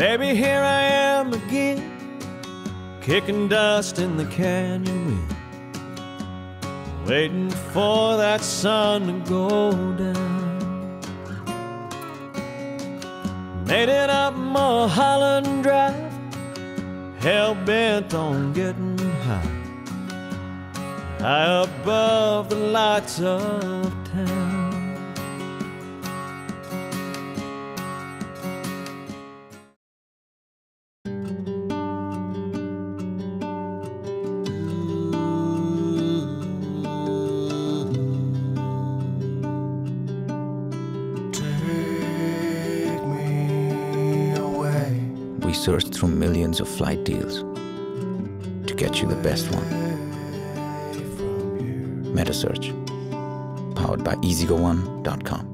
Baby, here I am again, kicking dust in the canyon wind, waiting for that sun to go down. Made it up Mulholland Drive, hell bent on getting high, high above the lights of town. Searched through millions of flight deals to get you the best one. MetaSearch, powered by EasyGoOne.com.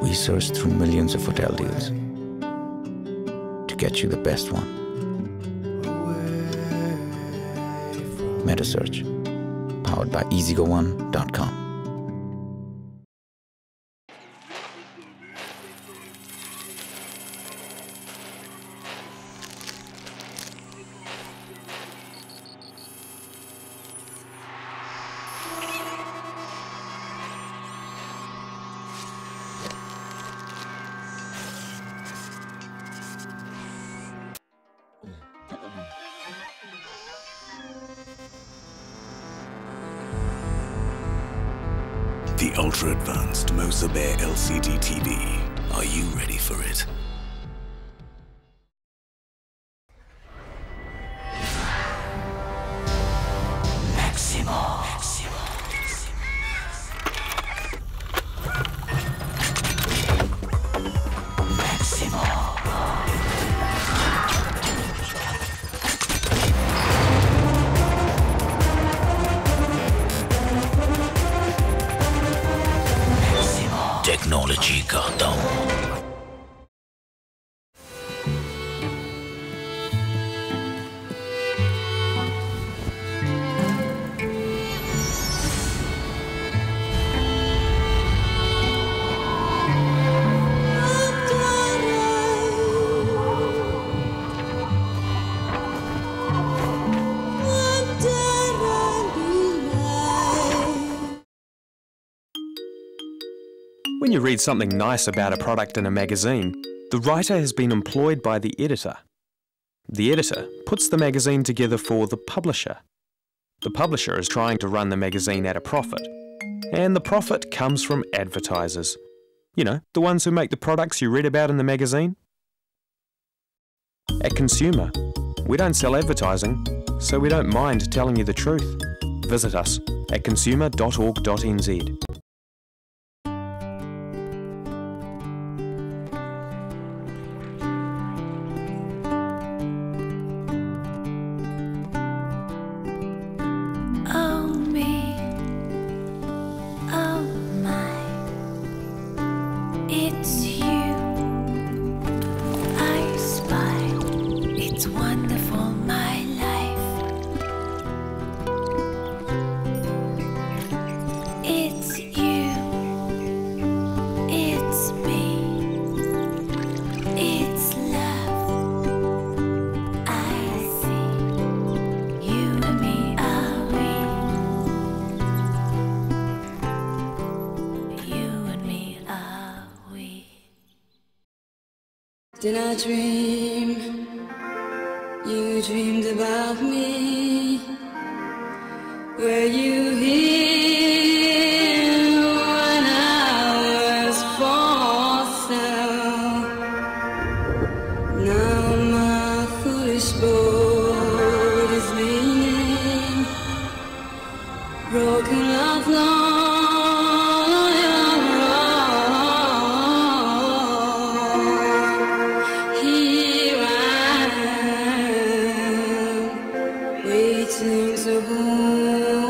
We searched through millions of hotel deals to get you the best one. MetaSearch, powered by EasyGoOne.com. The ultra advanced Moser Baer LCD TV. Are you ready for it? Technology का दम When you read something nice about a product in a magazine, the writer has been employed by the editor. The editor puts the magazine together for the publisher. The publisher is trying to run the magazine at a profit. And the profit comes from advertisers. You know, the ones who make the products you read about in the magazine. At Consumer, we don't sell advertising, so we don't mind telling you the truth. Visit us at consumer.org.nz. it's you. Did I dream you dreamed about me? Were you here when I was sale? Now my foolish boat is leaning, broken love hold